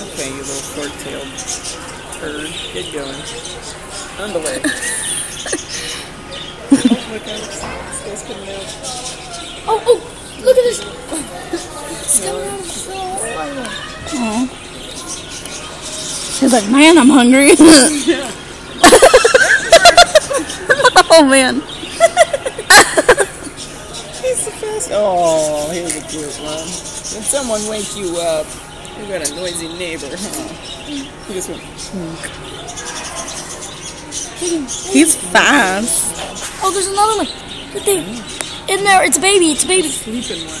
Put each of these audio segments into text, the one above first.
Okay, you little short-tailed turd. Get going. On the way. oh, look out. Skull's coming out. Oh, oh, look at this. It's coming out of the hole. Aw. He's like, man, I'm hungry. oh man. He's the best. Oh, he was a cute one. Did someone wake you up? You got a noisy neighbor, huh? He just went, He's fast. Oh, there's another one. Right there. In there. It's a baby. It's a baby. sleeping one.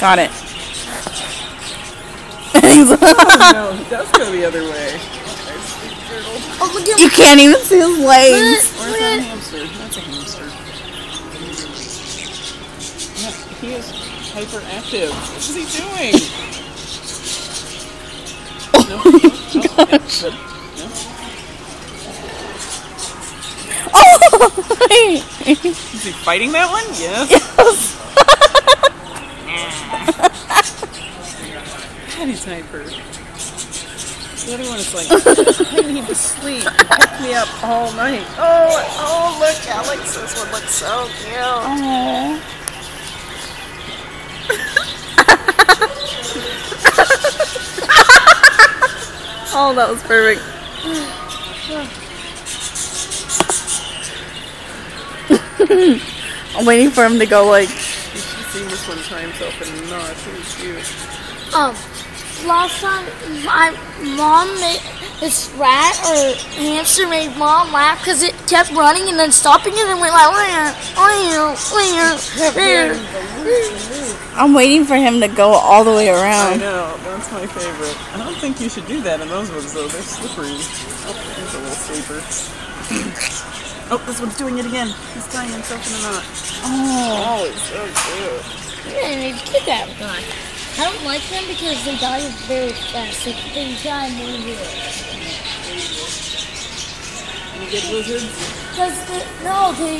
Got it. Oh, no, that's go the other way. There's the turtle. Oh, look at you can't even see his legs. Or is that a hamster? That's a hamster. He is hyperactive. What is he doing? No, no, no, oh gosh. no. Oh! Is he fighting that one? Yes. yes. God, he's hyper. The other one is like, I need to sleep. Pick me up all night. Oh, oh, look, Alex, this one looks so cute. Aw. Oh, that was perfect. I'm waiting for him to go like, You should have seen this one try himself in a knot. He was cute. Um, last time my mom made this rat or hamster made mom laugh because it kept running and then stopping and then went like. I'm waiting for him to go all the way around. I know, that's my favorite. I don't think you should do that in those ones though. They're slippery. Oh, there's a little sleeper. oh, this one's doing it again. He's tying himself in a knot. Oh, Oh, it's so cute. Yeah, and they did that guy. I don't like them because they die very fast. Like, they die more real. Get lizards? Because, no, they